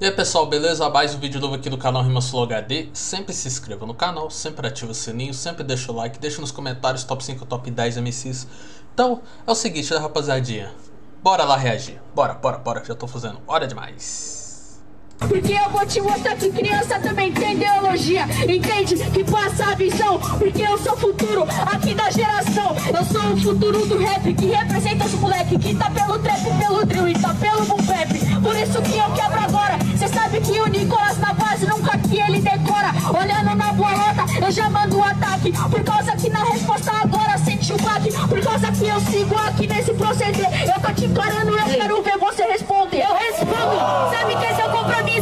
E aí pessoal, beleza? Mais um vídeo novo aqui do canal Rimas Flow HD. Sempre se inscreva no canal, sempre ativa o sininho, sempre deixa o like, deixa nos comentários top 5 top 10 MCs. Então, é o seguinte, né, rapaziadinha? Bora lá reagir. Bora, bora, bora, já tô fazendo hora demais. Porque eu vou te mostrar que criança também tem ideologia Entende? Que passa a visão Porque eu sou o futuro aqui da geração. Eu sou o futuro do rap Que representa os moleque Que tá pelo trap, pelo drill e tá pelo boom bap. Por isso que eu quebro agora. Cê sabe que o Nicolas na base Nunca que ele decora. Olhando na bolota Eu já mando o ataque. Por causa que na resposta agora Sente o baque. Por causa que eu sigo aqui nesse proceder Eu tô te encarando Eu quero ver você responder. Eu respondo. Sabe que esse é o compromisso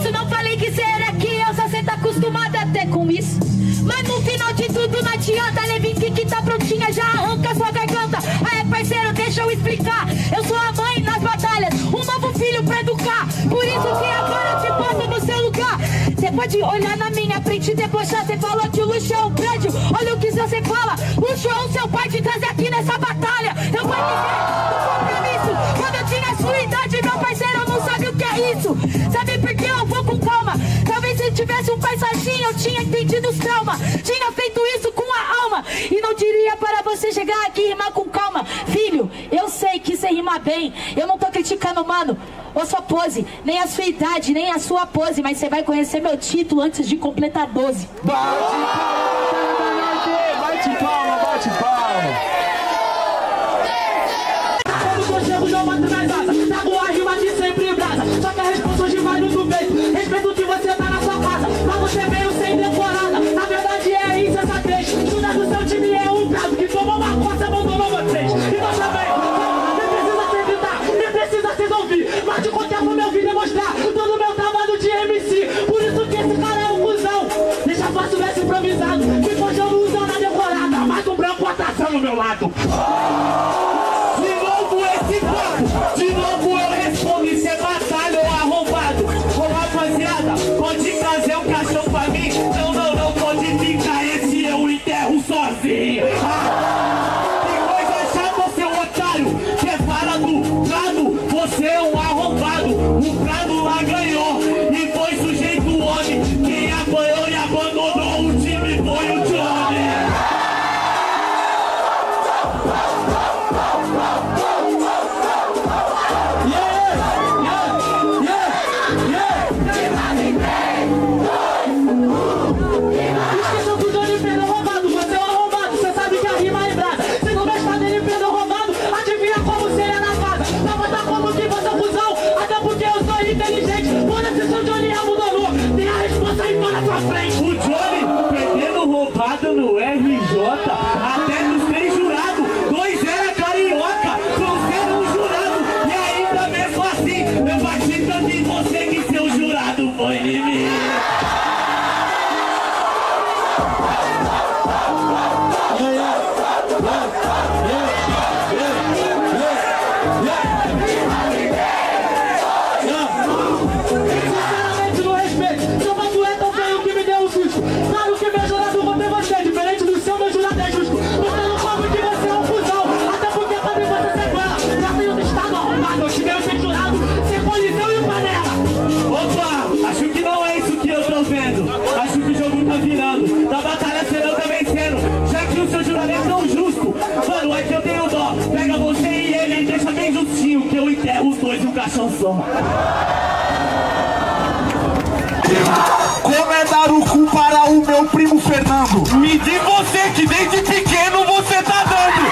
Mas no final de tudo não adianta, Levinsky que tá prontinha, já arranca sua garganta. Aí, parceiro, deixa eu explicar. Eu sou a mãe nas batalhas, um novo filho pra educar. Por isso que agora eu te boto no seu lugar. Cê pode olhar na minha frente e debochar. Cê falou que o luxo é um prédio, olha o que você fala. Luxo é o seu pai te trazer aqui nessa batalha. Eu vou dizer o compromisso. Quando eu tinha sua idade, meu parceiro não sabe o que é isso. Sabe por que eu vou com calma? Se tivesse um pai sozinho, eu tinha entendido os traumas. Tinha feito isso com a alma. E não diria para você chegar aqui e rimar com calma. Filho, eu sei que você rima bem. Eu não tô criticando, mano. Ou sua pose, nem a sua idade, nem a sua pose. Mas você vai conhecer meu título antes de completar 12. Bate palma, bate palma. Quando meu para o meu primo Fernando? Me diz você que desde pequeno você tá dando.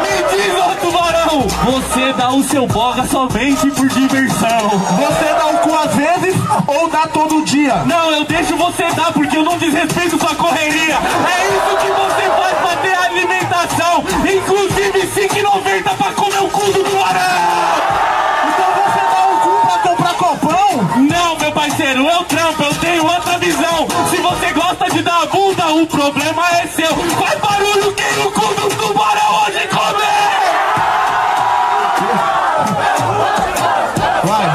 Me diz, ô tubarão. Você dá o seu boga somente por diversão. Você dá o cu às vezes ou dá todo dia? Não, eu deixo você dar porque eu não desrespeito sua correria. É isso que você faz pra o problema é seu. Faz barulho quem o cu do tubarão hoje comer. Vai.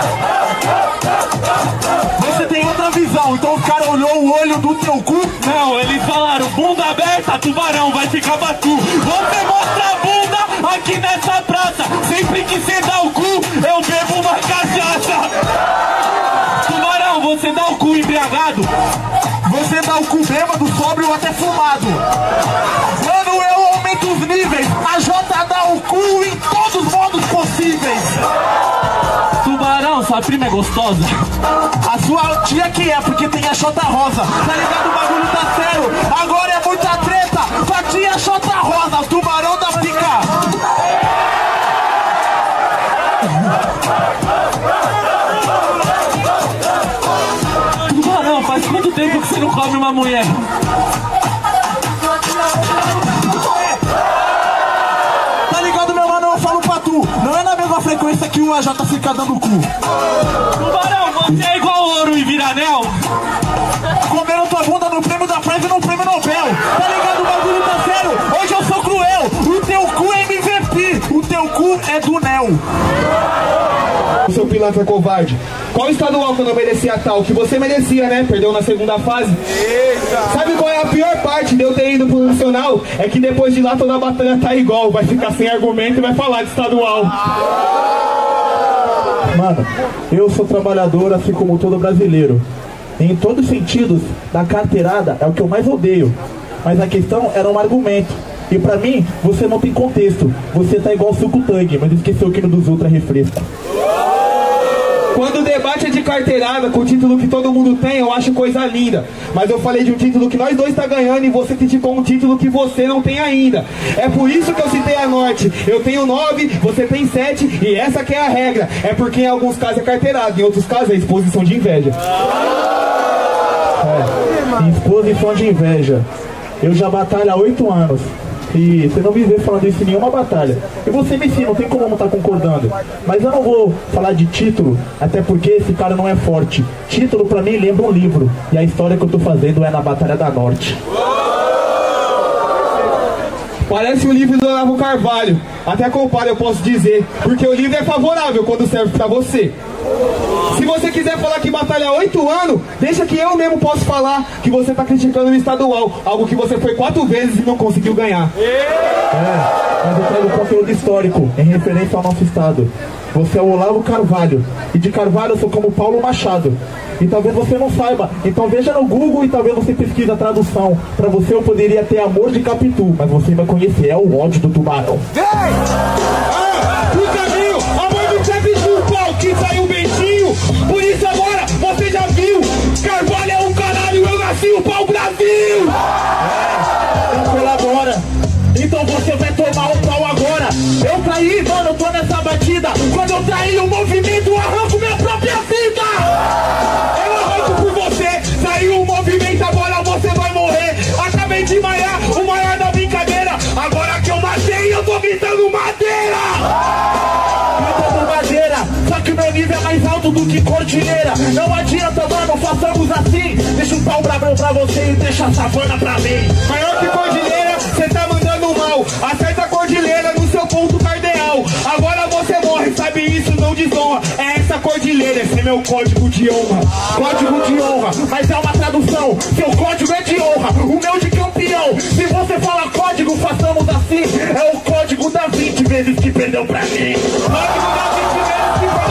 Você tem outra visão, então o cara olhou o olho do teu cu? Não, eles falaram bunda aberta, tubarão vai ficar batu. Você mostra a bunda aqui nessa praça. Sempre que cê dá o fumado. Quando eu aumento os níveis, a J dá o cu em todos os modos possíveis. Tubarão, sua prima é gostosa. A sua tia que é, porque tem a J rosa. Tá ligado? O bagulho tá sério. Agora é muita treta. Pra tia J rosa, tubarão da pica. Tubarão, faz quanto tempo que você não come uma mulher? Que o AJ fica dando cu. Tubarão, você é igual ouro e viranel? Comendo tua bunda no prêmio da Preve e no prêmio Nobel. Tá ligado? O bagulho tá sério. Hoje eu sou cruel. O teu cu é MVP. O teu cu é do Nel. Seu pilantra covarde. Qual estadual que eu não merecia tal? Que você merecia, né? Perdeu na segunda fase. Sabe qual é a pior parte de eu ter ido pro nacional? É que depois de lá toda a batalha tá igual. Vai ficar sem argumento e vai falar de estadual. Mano, eu sou trabalhador assim como todo brasileiro. Em todos os sentidos, da carteirada é o que eu mais odeio. Mas a questão era um argumento. E pra mim, você não tem contexto. Você tá igual suco tangue, mas esqueceu que no dos outros é refresco. Quando o debate é de carteirada com o título que todo mundo tem, eu acho coisa linda. Mas eu falei de um título que nós dois tá ganhando e você criticou um título que você não tem ainda. É por isso que eu citei a Norte. Eu tenho nove, você tem sete e essa que é a regra. É porque em alguns casos é carteirada, em outros casos é exposição de inveja. É, exposição de inveja. Eu já batalho há oito anos. E você não me vê falando isso em nenhuma batalha. E você me ensina, não tem como não estar concordando. Mas eu não vou falar de título, até porque esse cara não é forte. Título pra mim lembra um livro. E a história que eu tô fazendo é na Batalha da Norte. Parece o livro do Olavo Carvalho. Até comparo, eu posso dizer. Porque o livro é favorável quando serve pra você. Se você quiser falar que batalha há oito anos, deixa que eu mesmo posso falar que você tá criticando o estadual. Algo que você foi quatro vezes e não conseguiu ganhar. É, mas eu trago conteúdo histórico em referência ao nosso estado. Você é o Olavo Carvalho. E de Carvalho eu sou como Paulo Machado. E talvez você não saiba. Então veja no Google e talvez você pesquise a tradução. Pra você eu poderia ter amor de Capitu, mas você vai conhecer, é o ódio do tubarão. Ah, o caminho, a mãe do chefe Chupau, que saiu Bentinho. Por isso agora você já viu. Carvalho é um caralho, eu nasci o pau Brasil. Então colabora. Então você vai tomar um pau agora. Eu traí, mano, eu tô nessa batida. Quando eu traí o movimento, é mais alto do que cordilheira. Não adianta, mano, façamos assim. Deixa um pau brabão pra você e deixa a savana pra mim. Maior que cordilheira, você tá mandando mal. Acerta a cordilheira no seu ponto cardeal. Agora você morre, sabe isso, não desonra. É essa cordilheira, esse é meu código de honra. Código de honra, mas é uma tradução. Seu código é de honra, o meu de campeão. Se você fala código, façamos assim. É o código da 20 vezes que perdeu pra mim. Código da 20 vezes que falou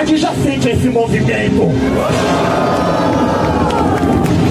adjacente a esse movimento.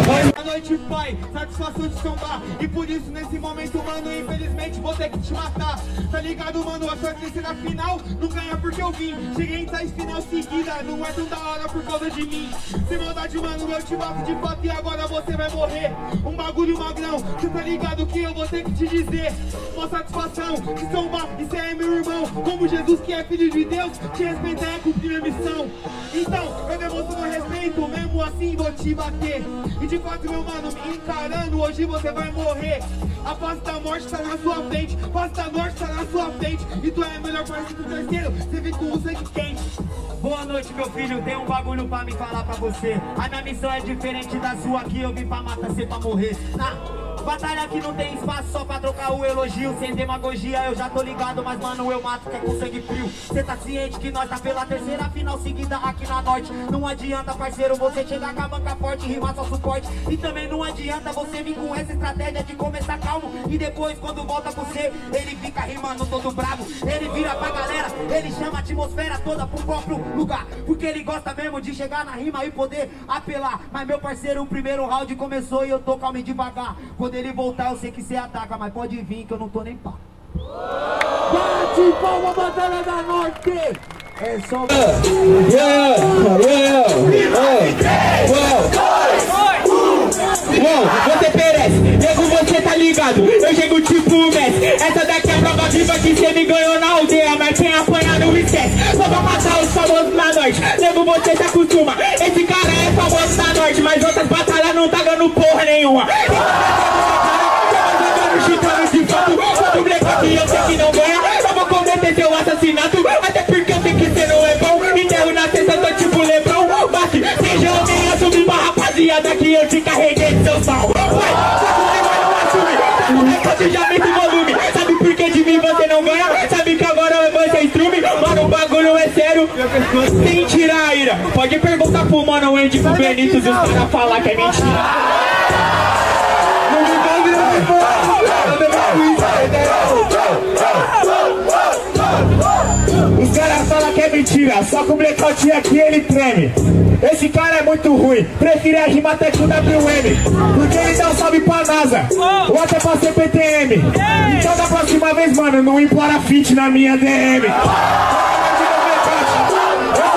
Boa noite, pai. De. E por isso, nesse momento, mano, infelizmente vou ter que te matar. Tá ligado, mano? A sua terceira final não ganha porque eu vim. Cheguei em tais final seguida, não é tão da hora por causa de mim. Sem maldade, mano, eu te mato de fato e agora você vai morrer. Um bagulho magrão, cê tá ligado que eu vou ter que te dizer. Uma satisfação de sambar, isso é meu irmão. Como Jesus que é filho de Deus, te respeitar é cumprir a missão. Então, eu demonstro meu respeito, mesmo assim vou te bater. E de fato, meu mano, me encarando, hoje você vai morrer. A face da morte tá na sua frente, a face da norte tá na sua frente. E tu é melhor parte do terceiro, você vem com o sangue quente. Boa noite, meu filho. Tem um bagulho pra me falar pra você. A minha missão é diferente da sua aqui. Eu vim pra matar você pra morrer. Na Batalha que não tem espaço só pra trocar o elogio. Sem demagogia eu já tô ligado, mas mano eu mato que é com sangue frio. Cê tá ciente que nós tá pela terceira final seguida aqui na Norte. Não adianta parceiro você chegar com a banca forte rimar só suporte. E também não adianta você vir com essa estratégia de começar calmo. E depois quando volta com você, ele fica rimando todo bravo. Ele vira pra galera, ele chama a atmosfera toda pro próprio lugar. Porque ele gosta mesmo de chegar na rima e poder apelar. Mas meu parceiro, o primeiro round começou e eu tô calmo e devagar. Quando ele voltar eu sei que cê ataca, mas pode vir que eu não tô nem pá. Bate palma, Batalha da Norte! É só... Uou, você perece, nego você tá ligado? Eu chego tipo Messi. Essa daqui é a prova viva que cê me ganhou na aldeia Mas quem apanha não esquece. Só pra matar os famosos na norte Nego você se acostuma. Esse cara é famoso na norte Mas outras batalhas não tá ganhando porra nenhuma. Chutando de fato. Todo moleque que eu sei que não ganha. Eu vou cometer seu assassinato. Até porque eu sei que cê não é bom. Enterro na testa, tô tipo Lebrão. Bate, seja homem, assume pra rapaziada Que eu te carreguei de seu sal Vai, só que você vai não assume. Tá com já mete volume. Sabe por que de mim você não ganha? Sabe que agora você instrume Mano, o bagulho é sério. Sem tirar a ira. Pode perguntar pro mano Andy pro Benito E os caras falar que é mentira. Os caras falam que é mentira, só que o blackout aqui ele treme. Esse cara é muito ruim, prefere a rima até com WM. Porque ele dá um salve pra NASA, ou até pra CPTM. Então da próxima vez, mano, não implora fit na minha DM. Esse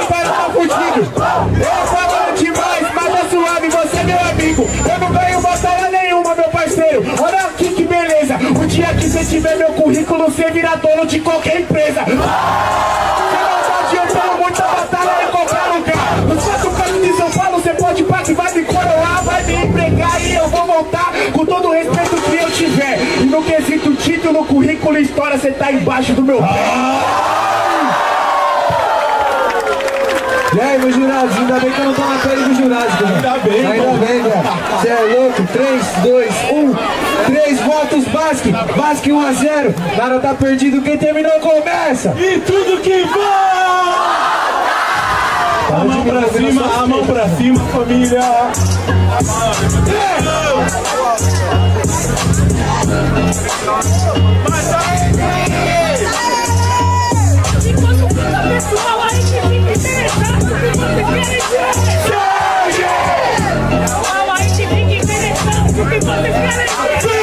cara tá fudido. Eu falo demais, mas é suave, você é meu amigo. Eu não ganho batalha nenhuma, meu parceiro. Olha aqui que beleza. O dia que você tiver meu currículo, você vira dono de qualquer empresa. Você não tá adiantando muita pode ir que vai me coroar, vai me empregar e eu vou voltar com todo o respeito que eu tiver. E no quesito título, currículo e história, você tá embaixo do meu pé. E aí, meus jurados, ainda bem que eu não tô na pele dos jurados, cara. Ainda bem, Ainda pô. bem, velho. Você é louco? 3, 2, 1. 3 votos, Basque. Basque 1 a 0. Nada tá perdido, quem terminou começa. E tudo que vai! A mão pra cima, a mão pra cima, família! Enquanto cada pessoal aí que fica interessado que você quer dizer. Pessoal aí que fica interessado no que você quer dizer.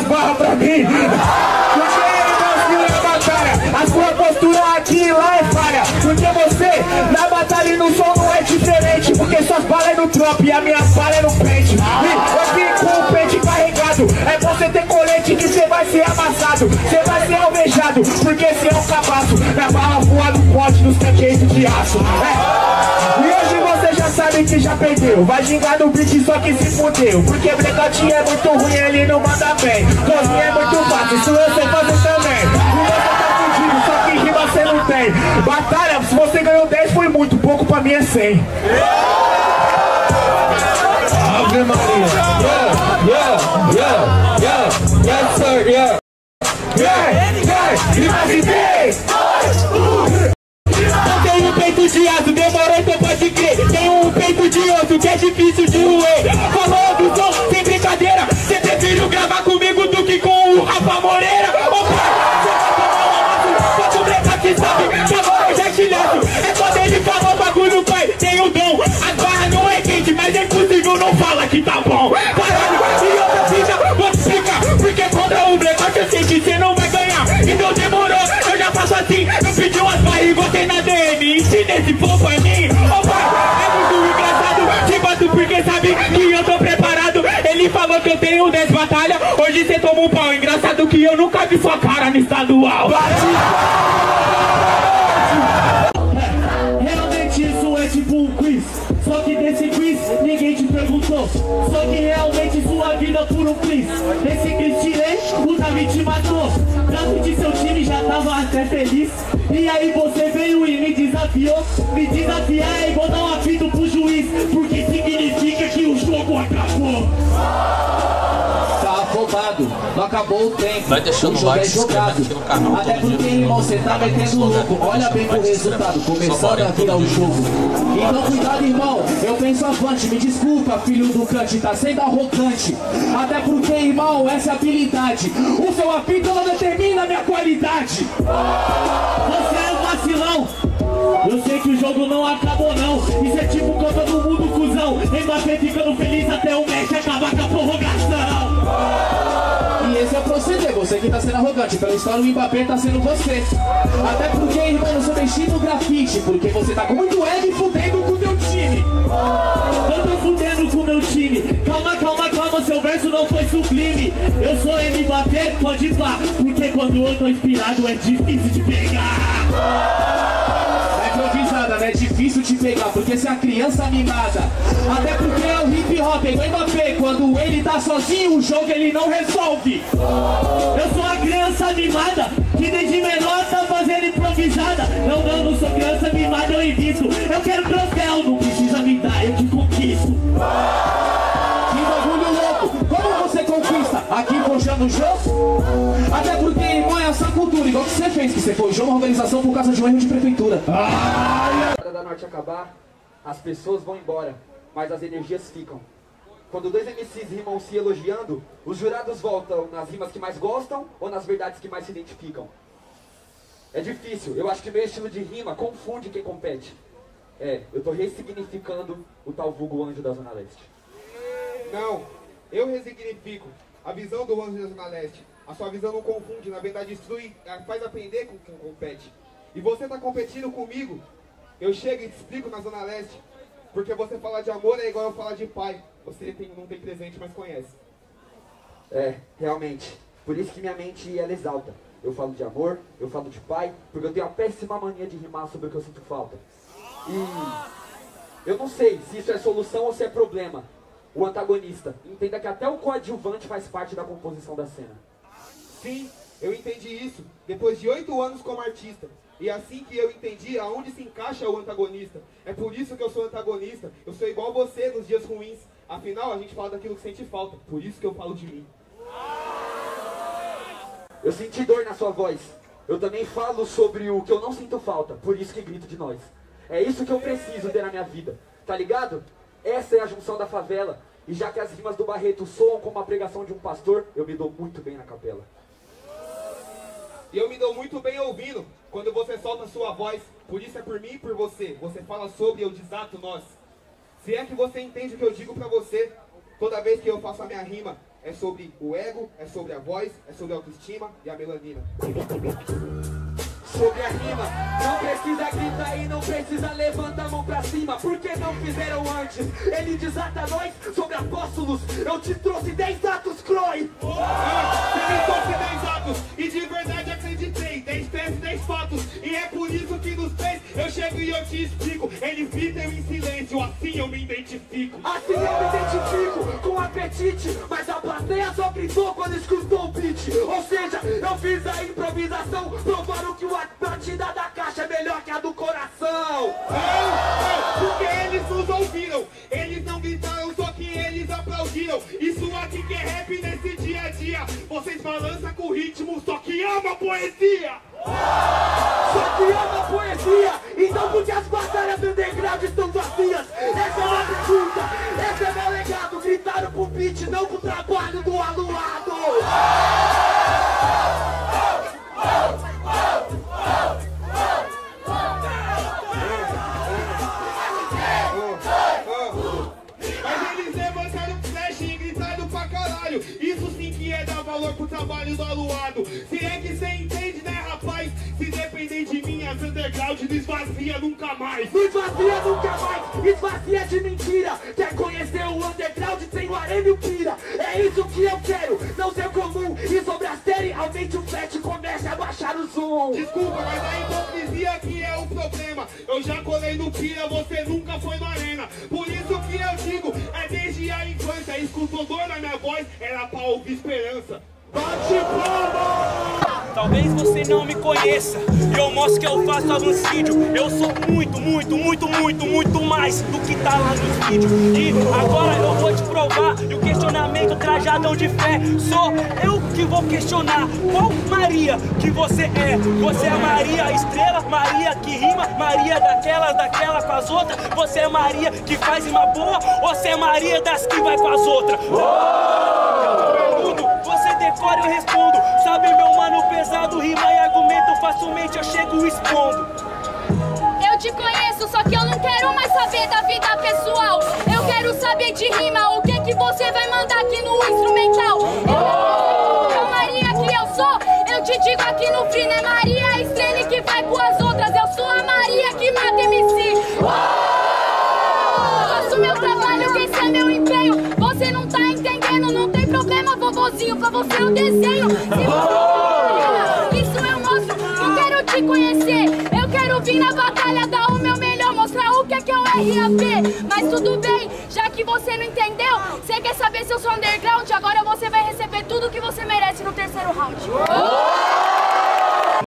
Umas barras pra mim. Batalha. A sua postura aqui e lá é falha. Porque você, na batalha e no som não é diferente. Porque suas balas é no drop e a minha bala é no pente. E vim com o pente carregado. É você ter colete que você vai ser amassado. Você porque você é um cabaço. Na bala voa no pote dos canqueiros de aço. É. E hoje você já sabe que já perdeu. Vai gingar no beat só que se fudeu. Porque blackout é muito ruim, ele não manda bem. Cozinha é muito fácil, isso eu sei fazer também. E você tá só que rima você não tem. Batalha, se você ganhou 10 foi muito, pouco pra mim é 100. Ave Maria. Yeah, yeah, yeah, yeah. Yes, sir, yeah. E mais três, tenho um peito de aço, demorou, então pode crer. Tenho um peito de osso que é difícil de roer. Falou do som, sem brincadeira. Você prefere gravar comigo do que com o Rafa Moreira? Ô pai, um só tu breca que sabe que agora já te levo. É quando ele falou bagulho, pai, tem o dom. A barra não é quente, mas é impossível, não fala que tá bom. Mim. Ensina esse povo a mim Opa, é muito engraçado. Te bato porque sabe que eu tô preparado. Ele falou que eu tenho 10 batalhas. Hoje cê toma um pau. Engraçado que eu nunca vi sua cara no estadual. Bate Realmente isso é tipo um quiz. Só que desse quiz ninguém te perguntou. Só que realmente sua vida é por um quiz. Nesse quiz tirei, o David te matou. Davi de seu time já tava até feliz. E aí você veio e me desafiou. Me desafiar é igual dar um apito pro juiz. Porque não acabou o tempo. Vai deixando o jogo like, é jogado. aqui no canal, Até porque, irmão, você tá metendo louco. vai Olha bem pro resultado, começando a virar o jogo. Então cuidado, irmão, eu penso avante. Me desculpa, filho do cante, tá sendo arrogante. Até porque, irmão, essa é a habilidade. O seu apito não determina a minha qualidade. Você é um vacilão. Eu sei que o jogo não acabou não. Isso é tipo Copa do Mundo, cuzão. Mbappé ficando feliz até o Messi acabar com a prorrogação. Você que tá sendo arrogante. Pela história, o Mbappé tá sendo você. Até porque, irmão, eu sou mexido no grafite. Porque você tá com muito ego fudendo com o teu time. Eu tô fudendo com o meu time. Calma, calma, calma, seu verso não foi sublime. Eu sou Mbappé, pode ir lá. Porque quando eu tô inspirado é difícil de pegar. É difícil te pegar, porque é a criança mimada. Até porque é o hip hop, é igual Mbappé. Quando ele tá sozinho, o jogo ele não resolve. Eu sou a criança mimada que desde menor tá fazendo improvisada. Não, não, não sou criança mimada, eu invisto. Eu quero troféu, não precisa me dar, eu. Que bagulho louco! Como você conquista? Aqui forjando o jogo? Até porque, irmão, é essa cultura, igual que você fez, que você forjou uma organização por causa de um erro de prefeitura. Da noite acabar, as pessoas vão embora, mas as energias ficam. Quando dois MCs rimam se elogiando, os jurados voltam nas rimas que mais gostam ou nas verdades que mais se identificam. É difícil, eu acho que meu estilo de rima confunde quem compete. É, eu tô ressignificando o tal vulgo anjo da Zona Leste. Não, eu resignifico a visão do Anjo da Zona Leste. A sua visão não confunde, na verdade instrui, faz aprender com quem compete. E você tá competindo comigo, eu chego e te explico na Zona Leste. Porque você falar de amor é igual eu falar de pai. Você tem- não tem presente, mas conhece. É, realmente. Por isso que minha mente ela exalta. Eu falo de amor, eu falo de pai, porque eu tenho a péssima mania de rimar sobre o que eu sinto falta. E eu não sei se isso é solução ou se é problema. O antagonista. Entenda que até o coadjuvante faz parte da composição da cena. Sim, eu entendi isso depois de oito anos como artista. E assim que eu entendi aonde se encaixa o antagonista. É por isso que eu sou antagonista. Eu sou igual você nos dias ruins. Afinal, a gente fala daquilo que sente falta. Por isso que eu falo de mim. Eu senti dor na sua voz. Eu também falo sobre o que eu não sinto falta. Por isso que grito de nós. É isso que eu preciso ter na minha vida. Tá ligado? Essa é a junção da favela. E já que as rimas do Barreto soam como a pregação de um pastor, eu me dou muito bem na capela. E eu me dou muito bem ouvindo quando você solta sua voz. Por isso é por mim e por você. Você fala sobre e eu desato nós. Se é que você entende o que eu digo pra você, toda vez que eu faço a minha rima, é sobre o ego, é sobre a voz, é sobre a autoestima e a melanina. Sobre a rima, não precisa gritar e não precisa levantar a mão pra cima. Porque não fizeram antes? Ele desata nós sobre apóstolos. Eu te trouxe 10 atos, Croy. Ah, Você me trouxe 10 atos e de verdade acreditei. 10 peças, 10 fatos. E é por isso que nos três eu chego e eu te explico. Eles gritam em silêncio, assim eu me identifico. Assim eu me identifico com apetite Mas a plateia só gritou quando escutou o beat Ou seja, eu fiz a improvisação Provaram que a batida da caixa é melhor que a do coração Não, não, porque eles nos ouviram. Eles não gritaram, só que eles aplaudiram. Isso aqui que é rap nesse dia a dia. Vocês balançam com o ritmo, só que ama a poesia. Underground não esvazia nunca mais. Não esvazia nunca mais, esvazia de mentira Quer conhecer o underground sem o arame e o pira É isso que eu quero, não ser comum E sobre a série, aumente o flat e comece a baixar o zoom Desculpa, mas a hipocrisia que é o problema. Eu já colei no pira, você nunca foi na arena. Por isso que eu digo, é desde a infância. Escutou dor na minha voz, era pra ouvir esperança. Bate palma! Talvez você não me conheça e eu mostro que eu faço avancídio. Eu sou muito, muito, muito, muito, muito mais do que tá lá nos vídeos. E agora eu vou te provar. E o questionamento trajadão de fé. Sou eu que vou questionar qual Maria que você é. Você é Maria estrela, Maria que rima, Maria daquelas, daquela com as outras. Você é Maria que faz rima boa ou você é Maria das que vai com as outras? Eu pergunto, você decora eu respondo. Sabe, Facilmente eu chego expondo. Eu te conheço, só que eu não quero mais saber da vida pessoal. Eu quero saber de rima, o que que você vai mandar aqui no instrumental. Eu a Maria que eu sou, eu te digo aqui no free, é Maria Estrela que vai com as outras. Eu sou a Maria que mata MC. Faço meu trabalho, esse é meu empenho. Você não tá entendendo, não tem problema, vovozinho, pra você eu desenho. Se você conhecer. Eu quero vir na batalha, dar o meu melhor, mostrar o que é que é o RAP. Mas tudo bem, já que você não entendeu, você quer saber se eu sou underground? Agora você vai receber tudo que você merece no terceiro round.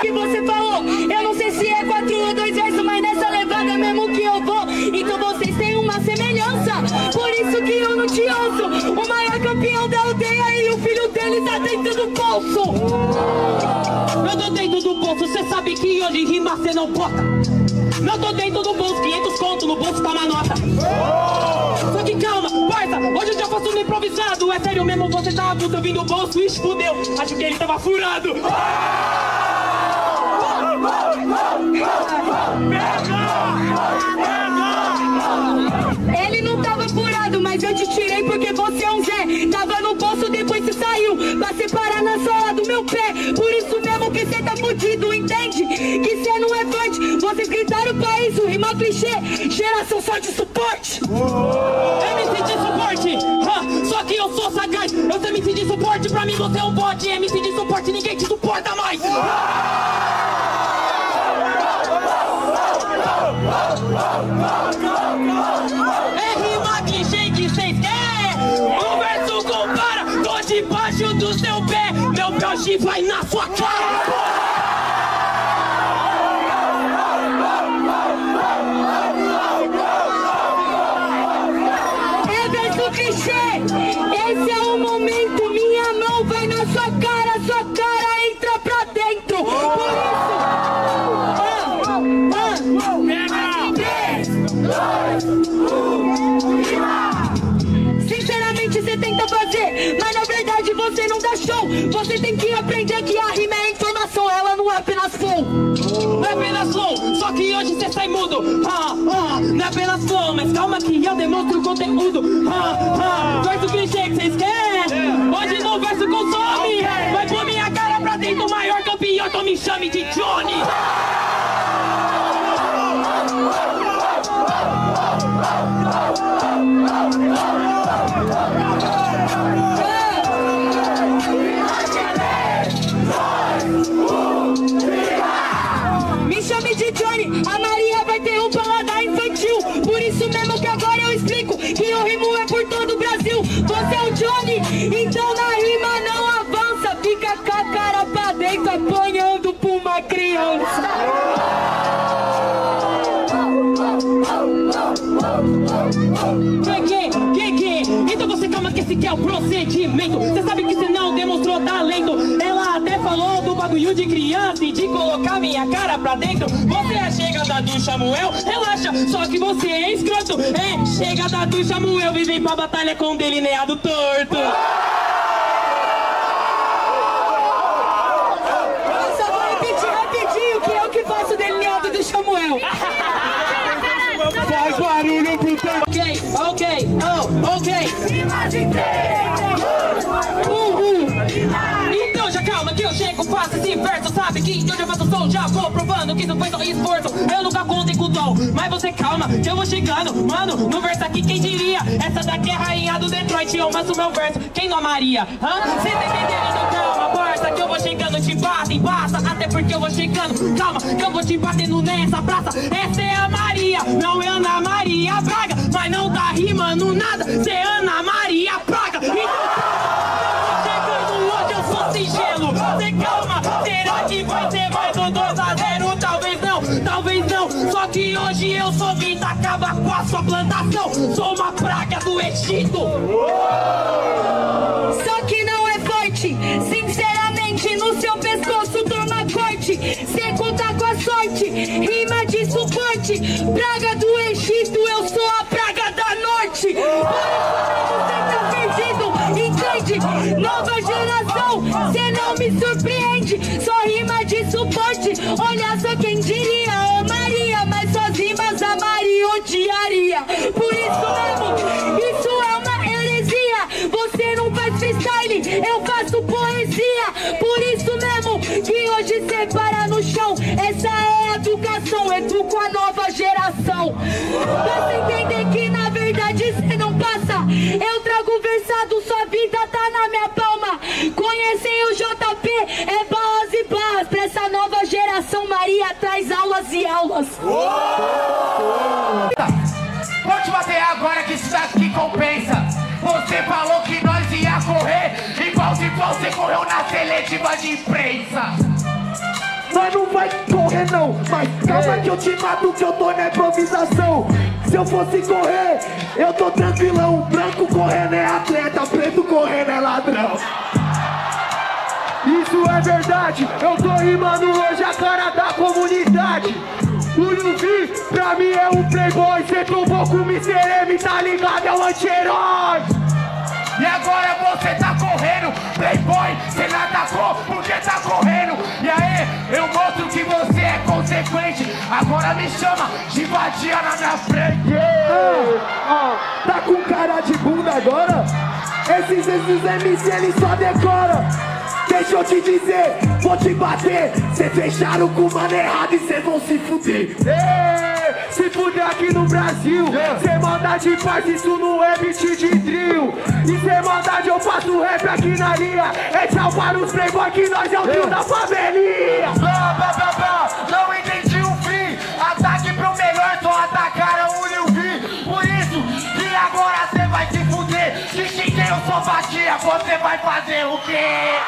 que você falou. Eu não sei se é quatro ou dois versos, mas nessa levada mesmo que eu vou. Então vocês têm uma semelhança. Por isso que eu não te ouço. O maior campeão tá dentro do bolso. Eu tô dentro do bolso, cê sabe que hoje rima cê não bota. Não tô dentro do bolso, 500 conto no bolso tá uma nota. Só que calma, parça, hoje eu já faço no improvisado. É sério mesmo, você tá agudo, eu vim do bolso, ixi, fudeu. Acho que ele tava furado. Ele não tava furado, mas eu te tirei porque você é um Zé. Tava no bolso, depois fudido, entende? Que você não é forte. Vocês gritaram pra isso, rima clichê. Geração só de suporte. MC de suporte, só que eu sou sagaz. Eu sou MC de suporte, pra mim você é um bot. MC de suporte, ninguém te suporta mais. É rima clichê que cês quer. O verso compara, tô debaixo do seu pé. Meu hoje vai na sua cara. Você tem que aprender que a rima é informação, ela não é apenas flow. Não é apenas flow, só que hoje cê sai mudo. Ah, ah, não é apenas flow, mas calma que eu demonstro o conteúdo. Ah, ah, verso clichê que cês querem. Hoje no verso consome. Vai pôr minha cara pra dentro, o maior campeão, então me chame de Johnny. Procedimento. Você sabe que você não demonstrou talento. Ela até falou do bagulho de criança e de colocar minha cara pra dentro. Você é chegada do Samuel, relaxa, só que você é escroto. É chegada do Samuel, vivem pra batalha com delineado torto. Eu só vou repetir rapidinho que eu que faço o delineado do Samuel. Faz barulho pro teu. Ok, ok, oh, ok. Uhul. Eu faço esse verso Sabe que eu já faço som, já vou provando que não foi só esforço. Eu nunca contei com o dom, mas você calma que eu vou chegando. Mano, no verso aqui quem diria? Essa daqui é rainha do Detroit, eu maço meu verso. Quem não amaria? Hã? Cê tá entendendo? Calma, parça, que eu vou chegando. Te bata, embaça, até porque eu vou chegando. Calma, que eu vou te batendo nessa praça. Essa é a Maria, não é Ana Maria Braga. Mas não tá rimando nada, cê é Ana Maria sua plantação. Sou uma praga do Egito. Só que não é forte, sinceramente no seu pescoço toma corte. Cê conta com a sorte, rima de suporte. Praga do Egito, eu sou a praga da norte. Por isso mesmo cê tá perdido, entende? Nova geração, cê não me surpreende. Só rima de suporte, olha só quem diria. Eu faço poesia. Por isso mesmo que hoje cê para no chão. Essa é a educação, educo a nova geração. Pra cê entender que na verdade cê não passa. Eu trago versado, sua vida tá na minha palma. Conhecem o JP, é balas e barras. Pra essa nova geração, Maria traz aulas e aulas. Te bater agora que isso aqui compensa. Você falou que nós ia correr igual se você correu na seletiva de imprensa. Nós não vai correr não, mas calma que eu te mato que eu tô na improvisação. Se eu fosse correr, eu tô tranquilão. Branco correndo é atleta, preto correndo é ladrão. Isso é verdade, eu tô rimando hoje a cara da comunidade. O Yuvi, pra mim é um playboy, cê tombou com o Mr. M, tá ligado? É o anti-herói. E agora você tá correndo, playboy, cê não atacou porque tá correndo. E aí, eu mostro que você é consequente. Agora me chama de vadia na minha frente. Ah, tá com cara de bunda agora? Esses, esses MC eles só decora. Deixa eu te dizer, vou te bater. Cê fecharam com o mano errado e cê vão se fuder. Se fuder aqui no Brasil. Cê maldade faz isso não é beat de drill. E cê maldade eu faço rap aqui na linha. É tchau para os playboy que nós é o trio da favelinha. Blá, blá, blá, blá, não entendi o fim. Ataque pro melhor, só atacaram eu sou vadia, você vai fazer o quê?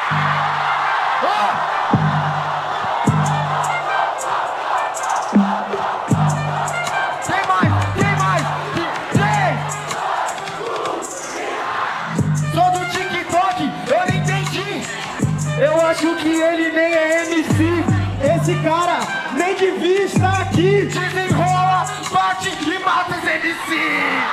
Eu acho que ele nem é MC. Esse cara nem devia estar aqui. Desenrola, bate e mata os MC.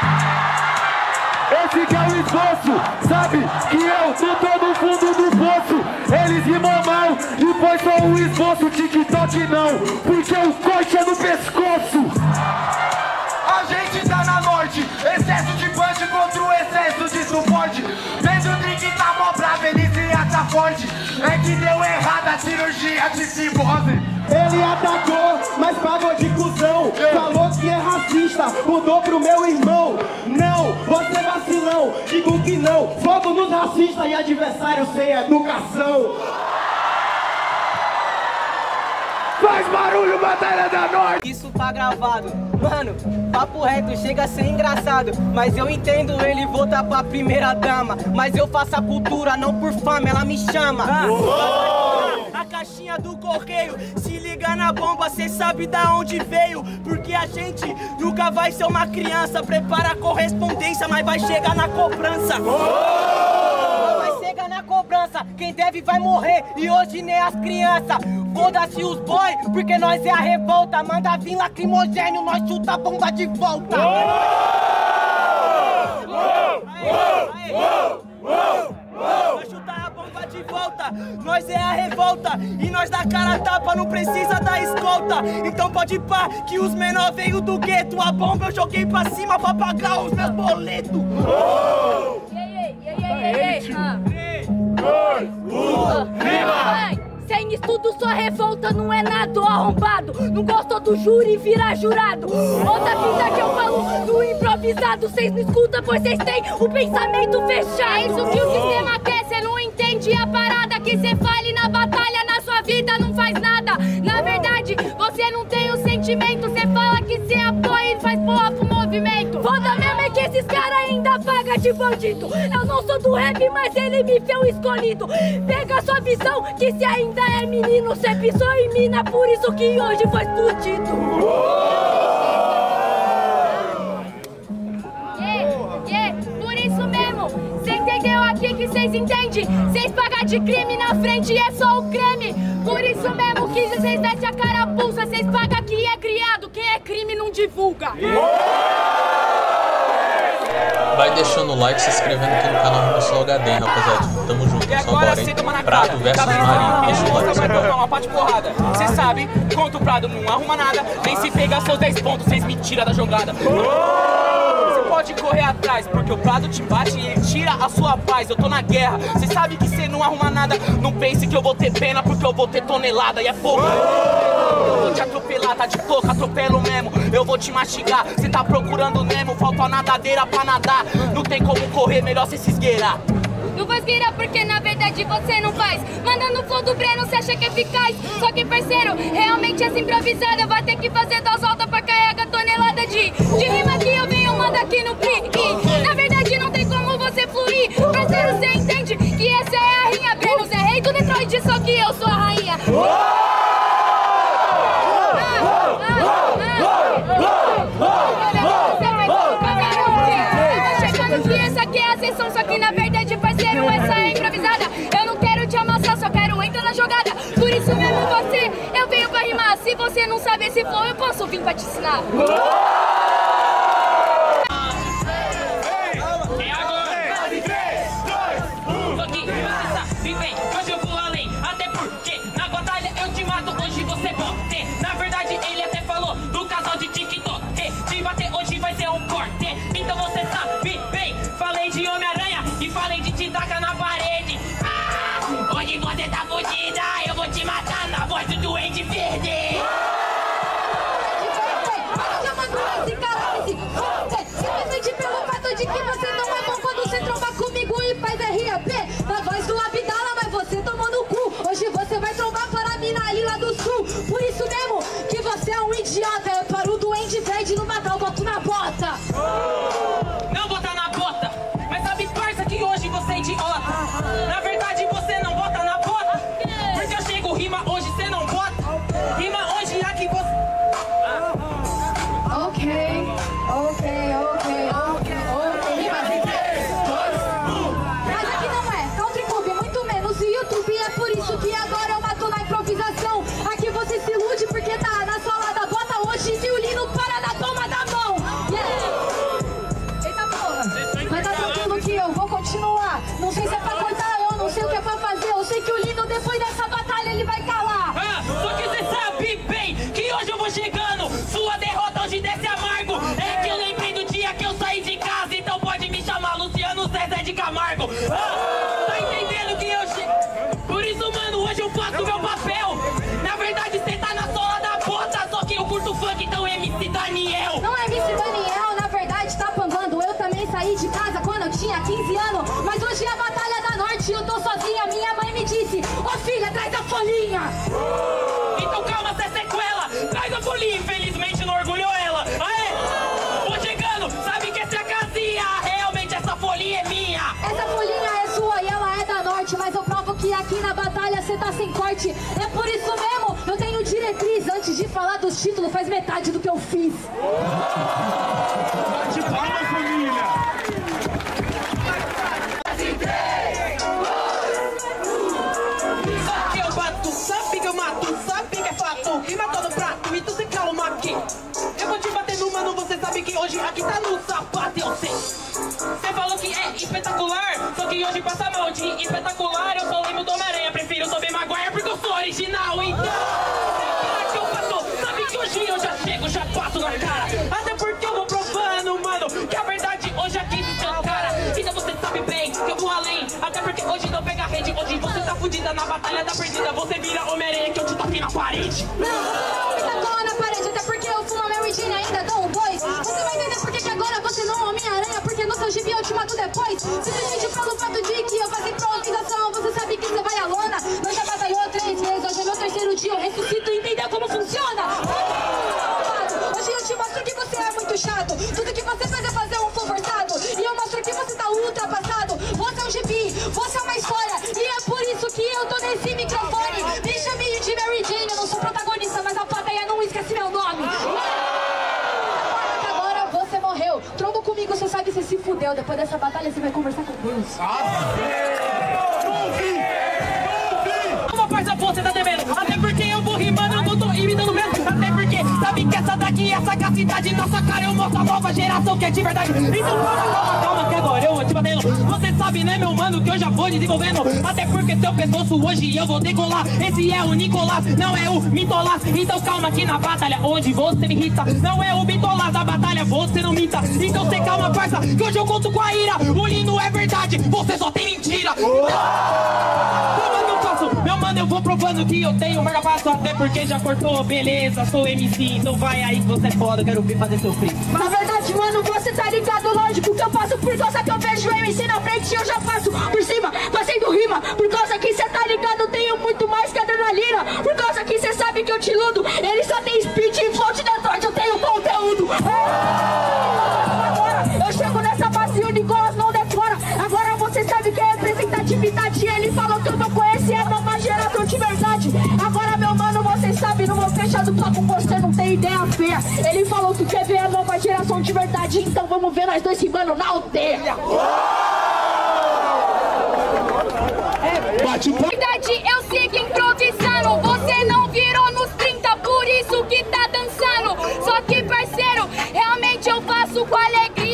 O sabe que eu tô no fundo do poço. Eles rimam mal e foi só um esboço. TikTok não, porque o corte é no pescoço. É que deu errado a cirurgia de cibose. Ele atacou, mas pagou de cuzão. Falou que é racista, mudou pro meu irmão. Não, você é vacilão, digo que não. Fogo nos racistas e adversários sem educação. Faz barulho, Batalha da Norte! Isso tá gravado. Mano, papo reto, chega a ser engraçado. Mas eu entendo ele voltar pra primeira dama. Mas eu faço a cultura não por fama, ela me chama. A caixinha do correio, se liga na bomba, cê sabe da onde veio. Porque a gente nunca vai ser uma criança. Prepara a correspondência, mas vai chegar na cobrança. Chega na cobrança, quem deve vai morrer. E hoje nem as crianças. Foda-se os boy, porque nós é a revolta. Manda vir lacrimogênio, nós chuta a bomba de volta. Vai chutar a bomba de volta, nós é a revolta E nós dá cara a tapa, não precisa da escolta. Então pode pá, que os menor veio do gueto. A bomba eu joguei pra cima pra pagar os meus boletos Sem estudo, sua revolta não é nada arrombado. Não gostou do júri, vira jurado. Outra fita que eu falo do improvisado. Vocês não escutam, pois vocês têm o pensamento fechado. É isso que o sistema quer, cê a parada. Que cê fale na batalha, na sua vida não faz nada. Na verdade, você não tem o sentimento. Cê fala que cê apoia e faz porra pro movimento. Foda mesmo é que esse esses caras ainda pagam de bandido. Eu não sou do rap, mas ele me fez escolhido. Pega sua visão, que se ainda é menino, cê pisou em mina, por isso que hoje foi explodido. Mesmo, cê entendeu aqui que cês entendem? Cês pagam de crime na frente é só o creme. Por isso mesmo que cês metem a cara pulsa, cês pagam que é criado, quem é crime não divulga. Vai deixando o like, se inscrevendo aqui no canal Rima Slow HD, hein, rapaziada. Tamo junto, E só agora bora, hein? sim, toma na Prado versus Tá? Marinho. Deixa o like, bora. uma parte porrada. Cê sabe, contra o Prado não arruma nada. Nem se pegar seus 10 pontos, vocês me tiram da jogada. Pode correr atrás, porque o Prado te bate e ele tira a sua paz. Eu tô na guerra, cê sabe que cê não arruma nada. Não pense que eu vou ter pena, porque eu vou ter tonelada e é pouco. Eu vou te atropelar, tá de toca, atropelo mesmo. Eu vou te mastigar, cê tá procurando Nemo. Falta a nadadeira pra nadar. Não tem como correr, melhor cê se esgueirar. Não vou esgueirar porque na verdade você não faz. Mandando o flow do Breno, você acha que é eficaz. Só que, parceiro, realmente essa improvisada vai ter que fazer duas voltas pra carregar tonelada de, de rima que eu venho, manda aqui no pique. Na verdade, não tem como você fluir. Parceiro, você entende que essa é a rinha. Breno, é rei do Detroit, só que eu sou a rainha. Você, eu venho pra rimar. Se você não sabe esse flow, eu posso vir pra te ensinar. Da Norte. Mas eu provo que aqui na batalha cê tá sem corte. É por isso mesmo, eu tenho diretriz. Antes de falar dos títulos, faz metade do que eu fiz. Bate palma, família! Só que eu bato, sabe que eu mato, sabe que é fato. Que matou no prato e tu se calma aqui. Eu vou te bater no mano, você sabe que hoje aqui tá no sapato, eu sei. Espetacular, só que hoje passa mal de espetacular. Eu sou limo do Homem-Aranha, prefiro Tobey Maguire porque eu sou original, então. Que eu? Sabe que hoje eu já chego, já passo na cara. Até porque eu vou provando, mano, que a verdade hoje aqui se cara. Então você sabe bem que eu vou além. Até porque hoje não pega rede, hoje você tá fudida na batalha da perdida. Você vira Homem-Aranha que eu te toquei na parede. Não, Gibi eu te mato depois. Simplesmente pelo fato de que eu faço improvisação, você sabe que você vai à lona. Nós já batalhou três vezes, hoje é meu terceiro dia, eu ressuscito entendeu como funciona. Hoje eu te mostro que você é muito chato, tudo que você faz é entendeu? Depois dessa batalha você vai conversar com Deus. Uma parça você tá devendo essa é sagacidade Nossa cara eu mostro a nova geração que é de verdade. Então calma, calma, calma que agora eu te batendo Você sabe né meu mano que eu já vou desenvolvendo. Até porque seu pescoço hoje eu vou decolar. Esse é o Nicolás, não é o Mitolás Então calma que na batalha onde você me irrita. Não é o Mitolás da batalha, você não minta. Então você calma parça, que hoje eu conto com a ira. O lindo é verdade, você só tem mentira eu vou provando que eu tenho mega passo Até porque já cortou, beleza, sou MC Então vai aí que você é foda, quero vir fazer seu free. Na verdade, mano, você tá ligado, lógico que eu faço Por causa que eu vejo o MC na frente e eu já faço por cima, fazendo rima Por causa que cê tá ligado, eu tenho muito mais que adrenalina Por causa que cê sabe que eu te ludo Ele só tem speed e fonte da sorte, eu tenho conteúdo. Agora, representatividade Ele falou que eu não conheço e é nova geração de verdade Agora, meu mano, você sabe, no meu fechado papo você não tem ideia feia Ele falou que quer ver a nova geração de verdade Então vamos ver nós dois rimando na aldeia Bate palma. verdade, eu sigo improvisando. Você não virou nos 30, por isso que tá dançando. Só que, parceiro, realmente eu faço com alegria.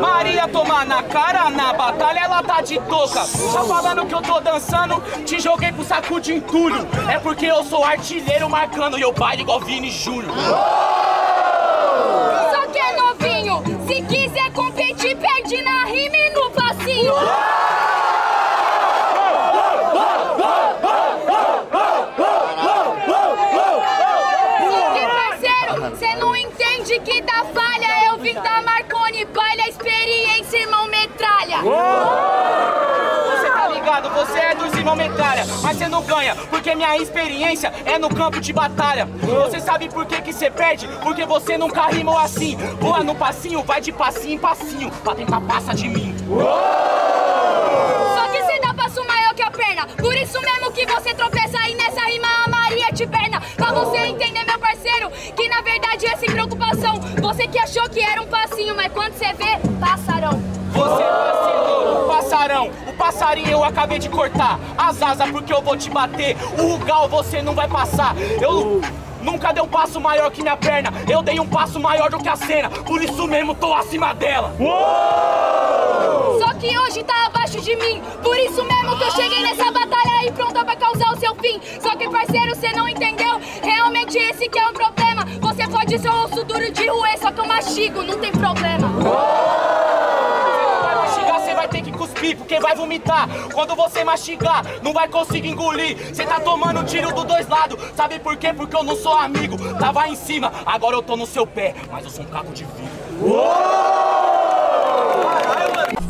Maria toma na cara, na batalha ela tá de touca. Tá falando que eu tô dançando, te joguei pro saco de entulho. É porque eu sou artilheiro marcando e eu baile igual Vini Júnior. Só que é novinho. Se quiser competir, perde na rima e no passinho. Só que, parceiro, cê não entende que da falha eu vim da Marconi. Baile a experiência, irmão metralha. Você tá ligado, você é dos metralha, mas você não ganha, porque minha experiência é no campo de batalha. Você sabe por que que você perde? Porque você nunca rimou assim. Boa no passinho, vai de passinho em passinho, pra tentar passar de mim. Só que cê dá passo maior que a perna. Por isso mesmo que você tropeça aí nessa rima, a Maria te perna. Pra você entender, meu parceiro, que na verdade é sem preocupação. Você que achou que era um passinho, mas quando você vê, passarão. Você vacilou, passarão. O passarinho eu acabei de cortar. As asas porque eu vou te bater. O rugal você não vai passar. Eu nunca dei um passo maior que minha perna. Eu dei um passo maior do que a cena. Por isso mesmo tô acima dela. Só que hoje tá abaixo de mim. Por isso mesmo que eu cheguei nessa batalha aí pronta pra causar o seu fim. Só que, parceiro, você não entendeu. Realmente esse que é um problema. Você pode ser um osso duro de ruê, só que eu mastigo, não tem problema. Vai porque vai vomitar. Quando você mastigar, não vai conseguir engolir. Você tá tomando tiro dos dois lados. Sabe por quê? Porque eu não sou amigo. Tava em cima, agora eu tô no seu pé. Mas eu sou um caco de vidro.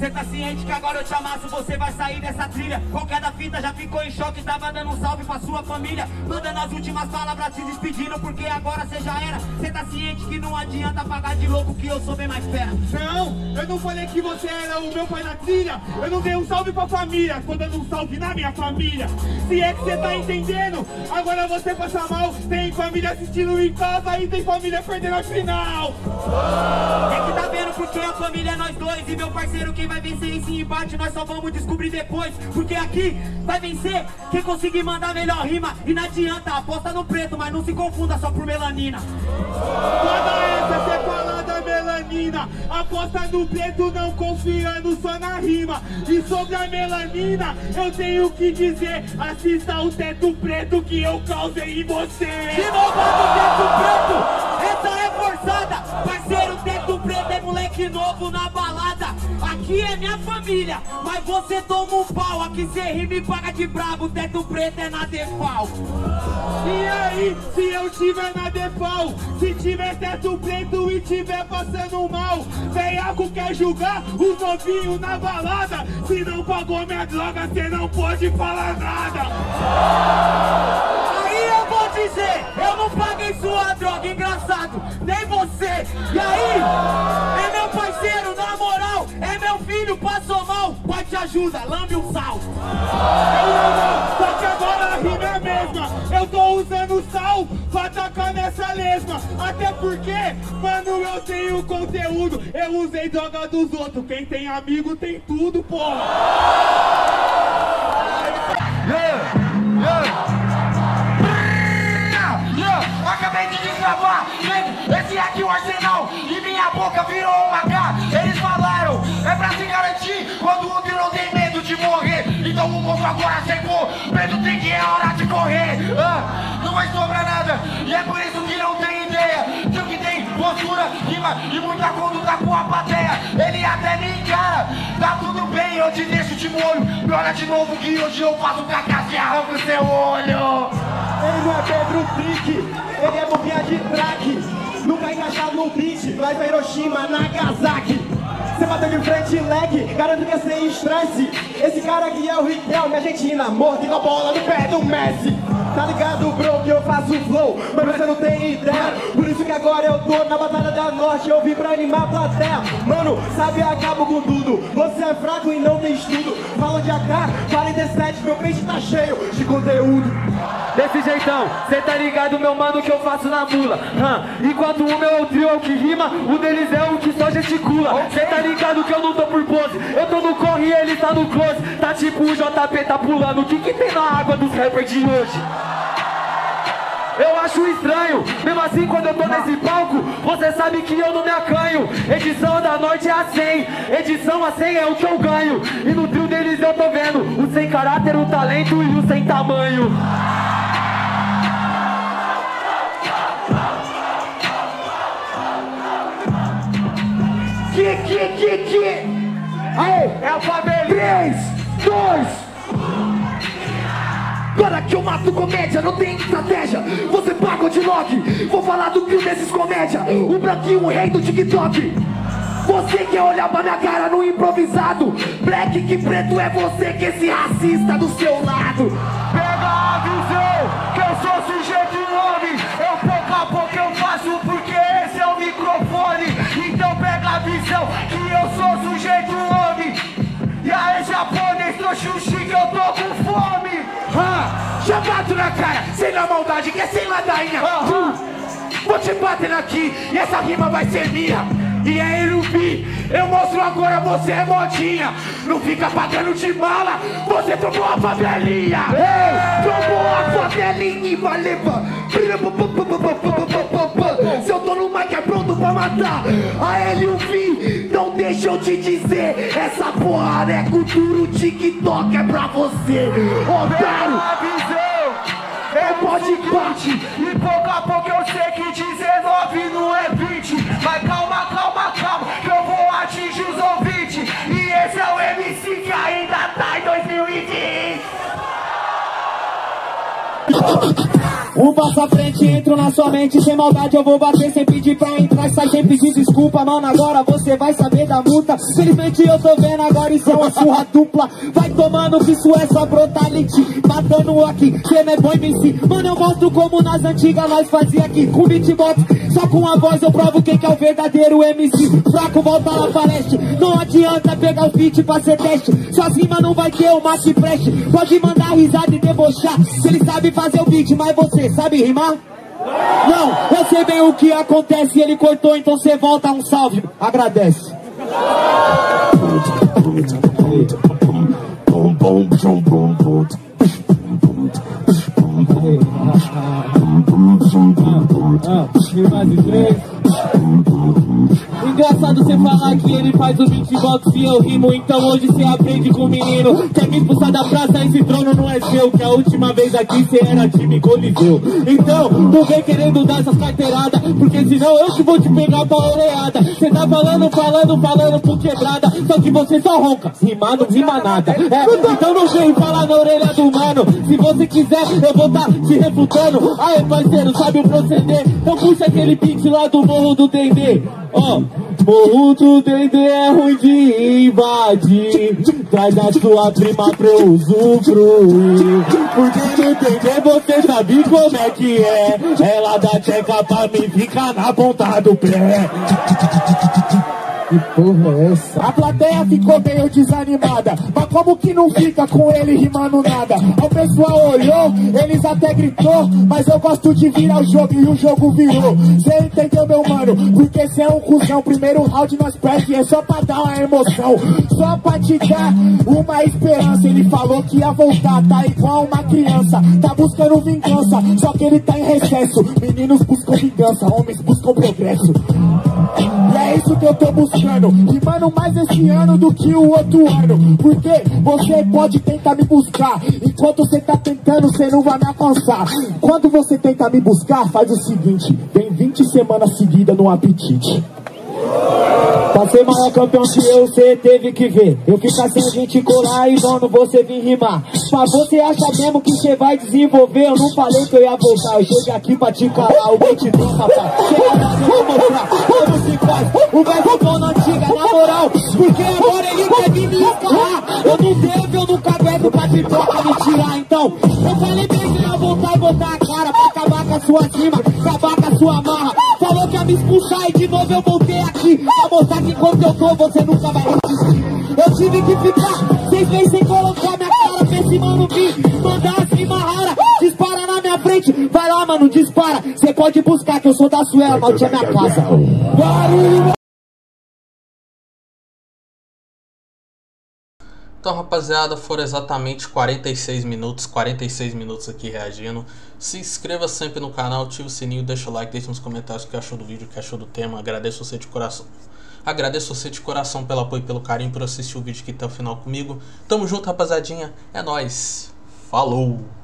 Cê tá ciente que agora eu te amasso, você vai sair dessa trilha Qualquer da fita já ficou em choque, tava dando um salve pra sua família Mandando as últimas palavras se despedindo, porque agora cê já era Cê tá ciente que não adianta pagar de louco, que eu sou bem mais fera Não, eu não falei que você era o meu pai na trilha. Eu não dei um salve pra família, tô dando um salve na minha família. Se é que você tá entendendo, agora você passa mal. Tem família assistindo em casa e tem família perdendo a final. É que tá vendo porque a família é nós dois E meu parceiro quem vai vencer esse embate nós só vamos descobrir depois Porque aqui vai vencer quem conseguir mandar melhor rima E não adianta, aposta no preto, mas não se confunda só por melanina Toda essa cê fala da melanina. Aposta no preto, não confiando só na rima. E sobre a melanina, eu tenho que dizer: assista o teto preto que eu causei em você. De novo do teto preto, essa é forçada Parceiro, teto preto é moleque novo na balada Aqui é minha família, mas você toma um pau Aqui cê rima e paga de brabo, teto preto é na defal E aí, se eu tiver na defal, se tiver teto preto e tiver passando mal, Veiaco quer julgar os novinhos na balada. Se não pagou minha droga, cê não pode falar nada. Dizer, eu não paguei sua droga, engraçado, nem você. E aí, é meu parceiro, na moral, é meu filho, passou mal, pai te ajuda, lambe um sal. Só que agora a rima é mesma. Eu tô usando tacar nessa lesma. Até porque, mano, eu tenho conteúdo. Eu usei droga dos outros. Quem tem amigo tem tudo, porra. Yeah, aqui o arsenal E minha boca virou uma K Eles falaram, é pra se garantir Quando o outro não tem medo de morrer. Então o monstro agora chegou Medo tem que é hora de correr. Ah, Não vai sobrar nada. E é por isso que não tem ideia De o que tem postura, rima E muita conduta com a plateia. Ele até me encara. Tá tudo bem, eu te deixo de molho. Olha de novo que hoje eu faço cacá e arranco seu olho. Ele não é Pedro Trick, ele é bombinha de track. Nunca encaixado no beat, vai pra Hiroshima, Nagasaki. Você bateu de frente leg, garanto que é sem estresse. Esse cara aqui é o Riquelme, Argentina, morto a bola no pé do Messi. Tá ligado, bro, que eu faço flow, mas você não tem ideia. Por isso que agora eu tô na Batalha da Norte, eu vim pra animar a plateia. Mano, sabe, acabo com tudo. Você é fraco e não tem estudo. Fala de AK, 47, meu peixe tá cheio de conteúdo. Desse jeitão, cê tá ligado, meu mano, que eu faço na mula. Hã? Enquanto o meu é o trio é o que rima, o deles é o que só gesticula. Cê tá ligado que eu não tô por pose, eu tô no corre e ele tá no close. Tá tipo o JP tá pulando, o que que tem na água dos rappers de hoje? Eu acho estranho, mesmo assim quando eu tô nesse palco, você sabe que eu não me acanho. Edição da noite é a 100, edição a 100 é o que eu ganho. E no trio deles eu tô vendo o sem caráter, o talento e o sem tamanho. Que, que, que, que? Aê, é a família. 3, 2, Agora que eu mato comédia, não tem estratégia. Você paga de Loki Vou falar do trio desses comédia. O branquinho, o rei do TikTok. Você quer olhar pra minha cara no improvisado? Black que preto é você que esse racista do seu lado. Pega a visão Que eu sou sujeito homem Eu pouco a pouco eu faço porque esse é o microfone. Então pega a visão Que eu sou sujeito trouxe um chique, eu tô com fome. Ah, Já bato na cara, sem na maldade, que é sem ladainha. Hum, Vou te batendo aqui e essa rima vai ser minha. E é Erubi, eu mostro agora você é modinha. Não fica pagando de mala, você trombou a favelinha. Ei, trombou a favelinha e vai levar tô no mic é pronto pra matar. A Erubi, não deixa eu te dizer Essa porra é cultura, o TikTok é pra você. Otário. É pode bate E pouco a pouco eu sei que 19 não é 20 Mas calma, Um passo à frente, entro na sua mente. Sem maldade eu vou bater sem pedir pra entrar. Sai sem pedir desculpa, mano, agora você vai saber da multa. Felizmente eu tô vendo agora isso é uma surra dupla. Vai tomando que isso é só brutality Matando aqui, cê não é bom MC Mano, eu mostro como nas antigas nós fazia aqui. Com beatbox, só com a voz eu provo quem que é o verdadeiro MC Fraco volta lá pra leste. Não adianta pegar o beat pra ser teste. Suas rimas não vai ter uma que preste. Pode mandar risada e debochar. Se ele sabe fazer o beat, mas você sabe rimar? Não, sei bem o que acontece Ele cortou, então você volta um salve Agradece Engraçado você falar que ele faz o beatbox e eu rimo Então hoje você aprende com o menino. Quer me expulsar da praça, esse trono não é seu Que a última vez aqui você era time Coliseu. Então, não vem querendo dar essas carteiradas Porque senão eu que vou te pegar pra orelhada Você tá falando, falando, falando por quebrada Só que você só ronca, rimar não rima nada. É, Então não vem falar na orelha do mano. Se você quiser, eu vou tá te refutando. Aê parceiro, sabe o proceder? Então puxa aquele beat lá do morro do Dendê. Ó, morro do Dendê é ruim de invadir. Traz a sua prima pra eu usufruir. Porque no Dendê você sabe como é que é. Ela dá tcheca pra mim, fica na ponta do pé Que porra é essa? A plateia ficou meio desanimada. Mas como que não fica com ele rimando nada? O pessoal olhou, eles até gritou. Mas eu gosto de virar o jogo e o jogo virou. Cê entendeu, meu mano? Porque cê é um cuzão. Primeiro round nós perde é só pra dar uma emoção. Só pra te dar uma esperança. Ele falou que ia voltar, tá igual uma criança. Tá buscando vingança, só que ele tá em recesso. Meninos buscam vingança, homens buscam progresso. E é isso que eu tô buscando. Rimando mais esse ano do que o outro ano. Porque você pode tentar me buscar. Enquanto você tá tentando, você não vai me alcançar. Quando você tenta me buscar, faz o seguinte: vem 20 semanas seguidas no apetite. Pra ser maior campeão que eu, cê teve que ver. Eu ficar sem gente colar e dono você vir rimar. Mas você acha mesmo que cê vai desenvolver? Eu não falei que eu ia voltar. Eu cheguei aqui pra te calar, o beat do papai. Chega pra eu vou mostrar? Como se faz? O verbo na antiga, na moral. Porque agora ele vir me escalar. Eu não devo, eu nunca aguento pra trocar me tirar Então, eu falei mesmo que ia voltar e botar a cara Pra acabar com a sua cima, acabar com a sua marra. Falou que ia me expulsar e de novo eu voltei aqui. Pra mostrar que enquanto eu tô? Você nunca vai resistir. Eu tive que ficar seis meses sem colocar minha cara pra esse mano vir. Mandar as rimas rara, dispara na minha frente. Vai lá mano, dispara, cê pode buscar que eu sou da Suela, mal tinha minha casa. Barulho Então, rapaziada, foram exatamente 46 minutos, 46 minutos aqui reagindo. Se inscreva sempre no canal, ative o sininho, deixa o like, deixa nos comentários o que achou do vídeo, o que achou do tema. Agradeço você de coração. Agradeço você de coração pelo apoio e pelo carinho por assistir o vídeo aqui até o final comigo. Tamo junto, rapazadinha. É nóis. Falou!